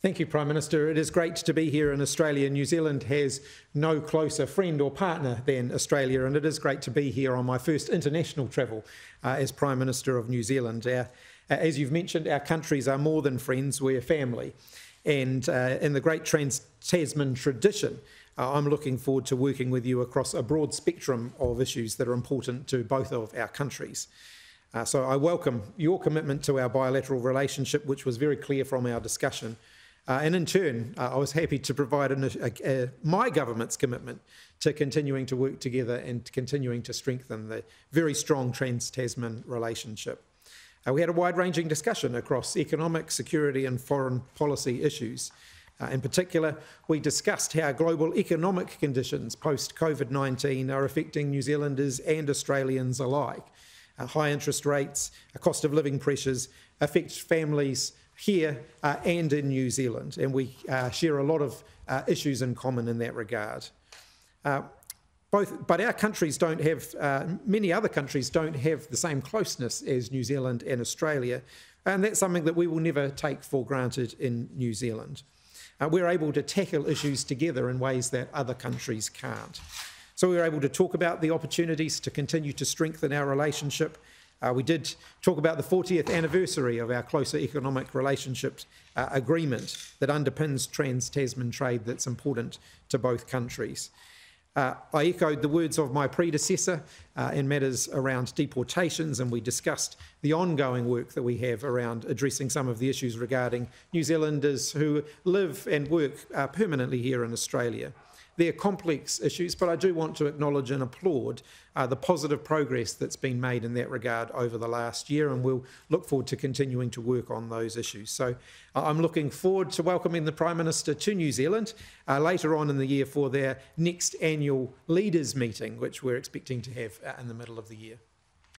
Thank you, Prime Minister. It is great to be here in Australia. New Zealand has no closer friend or partner than Australia, and it is great to be here on my first international travel uh, as Prime Minister of New Zealand. Our, as you've mentioned, our countries are more than friends, we're family. And uh, in the great Trans Tasman tradition, uh, I'm looking forward to working with you across a broad spectrum of issues that are important to both of our countries. Uh, so I welcome your commitment to our bilateral relationship, which was very clear from our discussion. Uh, and in turn, uh, I was happy to provide an, a, a, my government's commitment to continuing to work together and continuing to strengthen the very strong Trans Tasman relationship. Uh, we had a wide ranging discussion across economic, security, and foreign policy issues. Uh, in particular, we discussed how global economic conditions post COVID 19 are affecting New Zealanders and Australians alike. Uh, high interest rates, cost of living pressures affect families here uh, and in New Zealand, and we uh, share a lot of uh, issues in common in that regard. Uh, both, but our countries don't have, uh, many other countries don't have the same closeness as New Zealand and Australia, and that's something that we will never take for granted in New Zealand. Uh, we're able to tackle issues together in ways that other countries can't. So we were able to talk about the opportunities to continue to strengthen our relationship uh, we did talk about the 40th anniversary of our closer economic relationships uh, agreement that underpins trans Tasman trade that's important to both countries. Uh, I echoed the words of my predecessor uh, in matters around deportations, and we discussed the ongoing work that we have around addressing some of the issues regarding New Zealanders who live and work uh, permanently here in Australia. They're complex issues, but I do want to acknowledge and applaud uh, the positive progress that's been made in that regard over the last year, and we'll look forward to continuing to work on those issues. So uh, I'm looking forward to welcoming the Prime Minister to New Zealand uh, later on in the year for their next annual leaders meeting, which we're expecting to have uh, in the middle of the year.